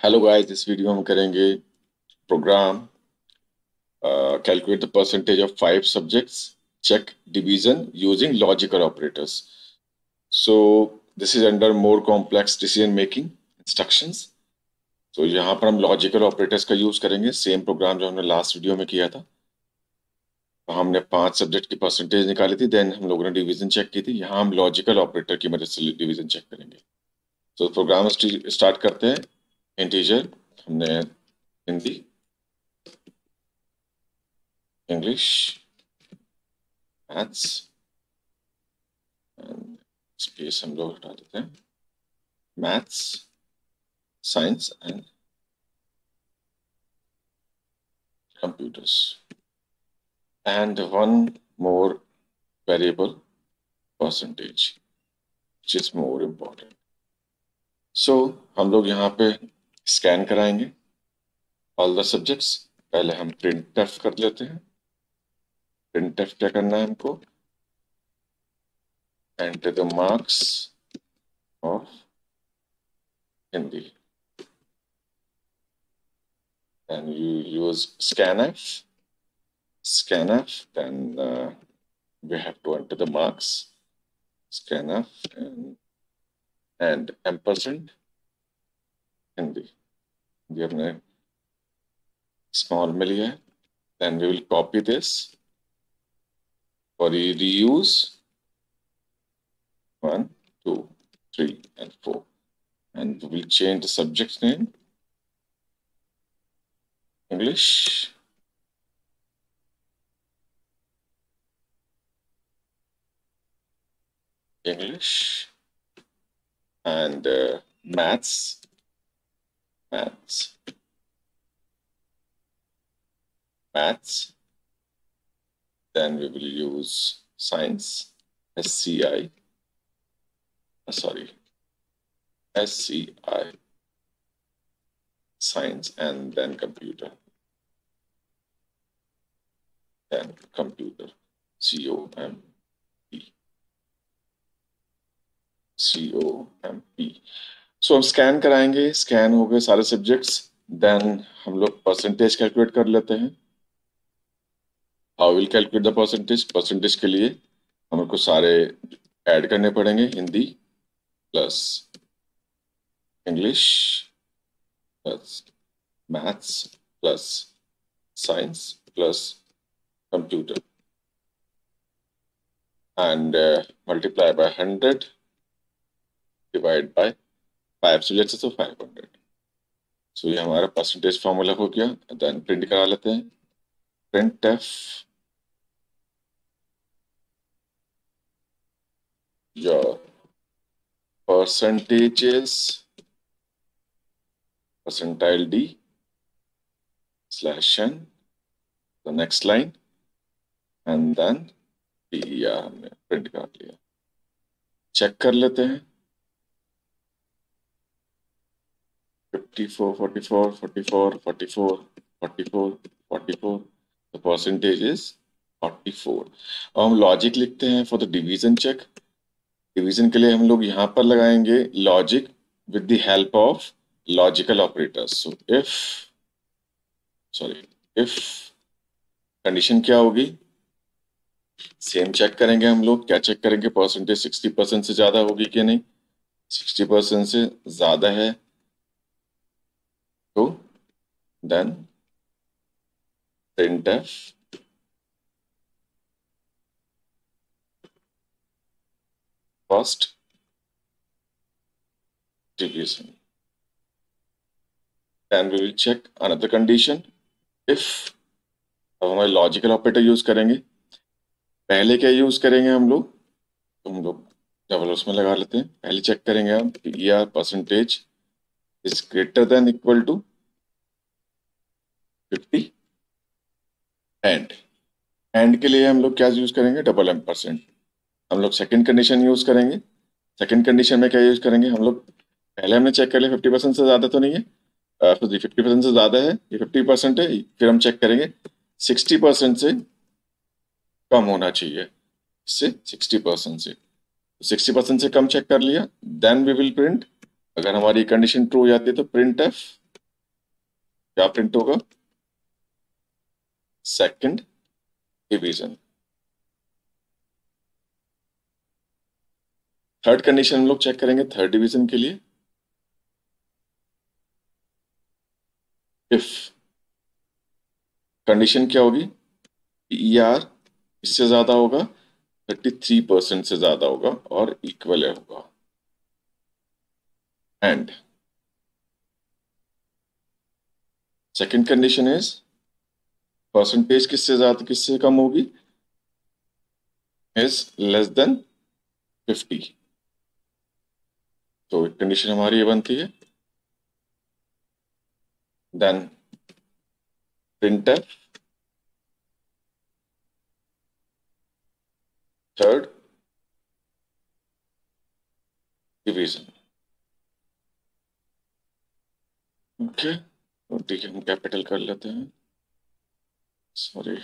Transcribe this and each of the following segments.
Hello guys इस video हम करेंगे program calculate the percentage of five subjects check division using logical operators. So, this is under more complex decision making instructions. तो यहाँ पर हम logical operators का use करेंगे. सेम प्रोग्राम जो हमने लास्ट वीडियो में किया था. तो हमने पाँच सब्जेक्ट की परसेंटेज निकाली थी. देन हम लोगों ने डिवीज़न चेक की थी. यहाँ हम लॉजिकल ऑपरेटर की मदद से डिवीज़न चेक करेंगे. तो प्रोग्राम स्टार्ट करते हैं. इंटीजर हमने Hindi English maths and space हम लोग हटा देते हैं maths science and computers and one more variable percentage is more important so हम लोग यहाँ पे स्कैन कराएँगे ऑल द सब्जेक्ट्स पहले हम प्रिंट टेफ कर लेते हैं प्रिंट टेफ क्या करना है हमको enter the marks of Hindi and you use scanf scanf then uh, we have to enter the marks scanf and and ampersand Hindi we have a small million. Then we will copy this for the reuse. One, two, three, and four. And we will change the subject name. English. English and uh, maths maths maths then we will use science. SCI uh, sorry. SCI science and then computer. Then computer. C O M P. C O M P so हम scan कराएँगे scan हो गए सारे subjects then हम लोग percentage calculate कर लेते हैं। How will calculate the percentage percentage के लिए हमको सारे ऐड करने पड़ेंगे Hindi plus English plus maths plus science plus computer uh, multiply by 100 divide by 5 subject तो 500 सो ये हमारा परसेंटेज फॉर्मूला हो गया देन प्रिंट करा लेते हैं। Print F your percentages, percentile d slash n, the next line, and then PER हमने print कर लिया। चेक कर लेते हैं। 54 44 44 44 44 44 the percentage is 44 अब हम लॉजिक लिखते हैं for the division check division के लिए हम लोग यहाँ पर लगाएँगे logic with the help of logical operators so if sorry if condition क्या होगी? सेम चेक करेंगे हम लोग. क्या चेक करेंगे? परसेंटेज सिक्सटी परसेंट से ज़्यादा होगी कि नहीं? सिक्सटी परसेंट से ज़्यादा है. तो then printf first division. Then we will check another condition. If अब हमारे लॉजिकल ऑपरेटर यूज़ करेंगे, पहले क्या यूज़ करेंगे हम लोग? तो हम लोग डबल उसमें लगा लेते हैं। पहले चेक करेंगे हम P R percentage is greater than equal to fifty. And and के लिए हम लोग क्या यूज़ करेंगे? डबल एम परसेंट हम लोग सेकेंड कंडीशन यूज़ करेंगे। सेकेंड कंडीशन में क्या यूज़ करेंगे? हम लोग पहले हमने चेक कर लिया फिफ्टी परसेंट से ज़्यादा तो नहीं है। फिफ्टी परसेंट से ज़्यादा है। ये फिफ्टी परसेंट है, फिर हम चेक करेंगे। सिक्सटी परसेंट से कम होना चाहिए। इससे सिक्सटी परसेंट से। सिक्सटी परसेंट से कम चेक कर लिया। देन वी विल प्रिंट अगर हमारी कंडीशन ट्रू हो जाती है तो प्रिंट एफ़ क्या प्रिंट होगा? सेकंड डिवीज़न थर्ड कंडीशन हम लोग चेक करेंगे थर्ड डिवीज़न के लिए. इफ़ कंडीशन क्या होगी? ई आर इससे ज़्यादा होगा थर्टी थ्री परसेंट से ज़्यादा होगा और इक्वल होगा. And second condition is percentage किससे ज़्यादा, किससे कम होगी? इज़ लेस देन फिफ्टी तो कंडीशन हमारी ये बनती है। Then printer third division okay ठीक है हम कैपिटल कर लेते हैं। सॉरी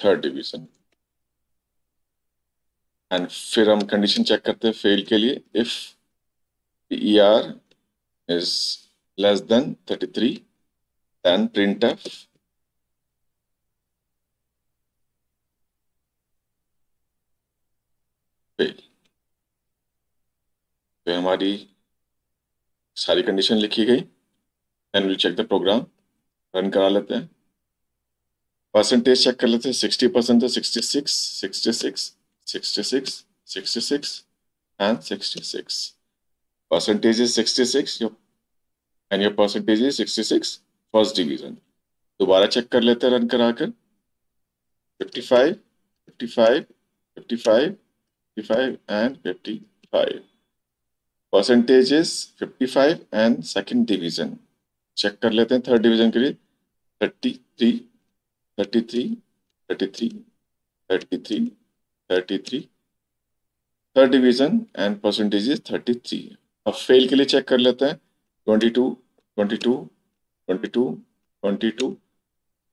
थर्ड डिवीज़न एंड फिर हम कंडीशन चेक करते हैं फेल के लिए. If E R is less than thirty three then print F fail तो हमारी सारी कंडीशन लिखी गई. And will check the program run करा लेते हैं। परसेंटेज चेक कर लेते हैं। सिक्सटी परसेंट तो sixty six sixty six sixty six sixty six and sixty six percentage is sixty six and your percentage is sixty six first division दोबारा check कर लेते हैं रन करा कर fifty five fifty five fifty five fifty five and fifty five percentage is fifty five and second division check कर लेते हैं third division के लिए। 33, 33, 33, 33, 33 third division and percentage is 33 अब फेल के लिए चेक कर लेते हैं. 22 22 22 22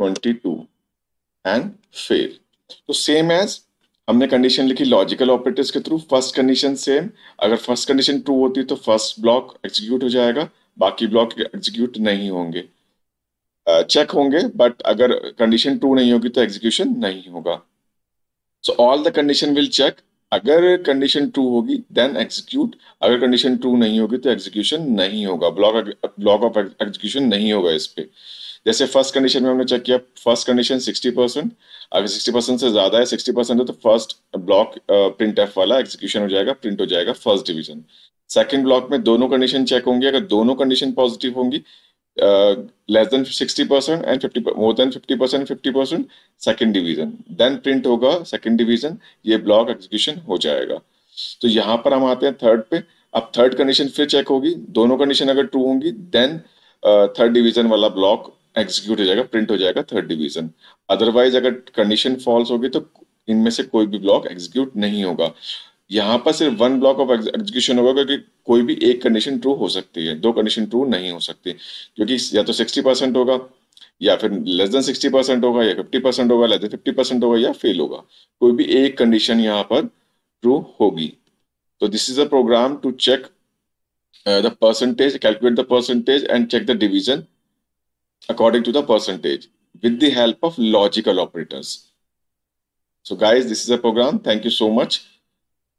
22 एंड फेल तो सेम एज हमने कंडीशन लिखी लॉजिकल ऑपरेटर्स के थ्रू फ़र्स्ट कंडीशन सेम अगर फ़र्स्ट कंडीशन ट्रू होती तो फ़र्स्ट ब्लॉक एग्जीक्यूट हो जाएगा. बाकी ब्लॉक एग्जीक्यूट नहीं होंगे. चेक होंगे बट अगर कंडीशन ट्रू नहीं होगी तो एग्जीक्यूशन नहीं होगा। So all the condition will check अगर कंडीशन ट्रू होगी देन एग्जीक्यूट अगर कंडीशन ट्रू नहीं होगी तो एग्जीक्यूशन नहीं होगा। ब्लॉक ब्लॉक ऑफ़ एग्जीक्यूशन नहीं होगा इस पे। जैसे फ़र्स्ट कंडीशन में हमने चेक किया फ़र्स्ट कंडीशन 60 परसेंट अगर 60 परसेंट से ज़्यादा है 60 परसेंट है तो फ़र्स्ट ब्लॉक प्रिंट एफ़ वाला एग्जीक्यूशन हो जाएगा प्रिंट हो जाएगा फ़र्स्ट डिवीज़न सेकंड ब्लॉक में दोनों कंडीशन चेक होंगी। अगर दोनों कंडीशन पॉजिटिव होंगी less than sixty percent and fifty more than fifty percent fifty percent second division then print होगा सेकेंड डिवीज़न ये ब्लॉक एग्जीक्यूशन हो जाएगा। तो यहाँ पर हम आते हैं थर्ड पे। अब थर्ड कंडीशन फिर चेक होगी। दोनों कंडीशन अगर ट्रू होंगी देन थर्ड डिवीज़न वाला ब्लॉक एग्जीक्यूट हो जाएगा प्रिंट हो जाएगा थर्ड डिवीज़न अदरवाइज़ अगर कंडीशन फॉल्स होगी तो इनमें से कोई भी ब्लॉक एग्जीक्यूट नहीं होगा। यहाँ पर सिर्फ़ वन ब्लॉक ऑफ़ एग्जीक्यूशन होगा क्योंकि कोई भी एक कंडीशन ट्रू हो सकती है दो कंडीशन ट्रू नहीं हो सकती क्योंकि या तो सिक्सटी परसेंट होगा या फिर लेस देन सिक्सटी परसेंट होगा या फिफ्टी परसेंट होगा लेस देन फिफ्टी परसेंट होगा या फेल होगा कोई भी एक कंडीशन यहाँ पर ट्रू होगी तो this is a program to check the percentage calculate the percentage and check the division according to the percentage with the help of logical operators. So guys, this is a program. Thank you so much.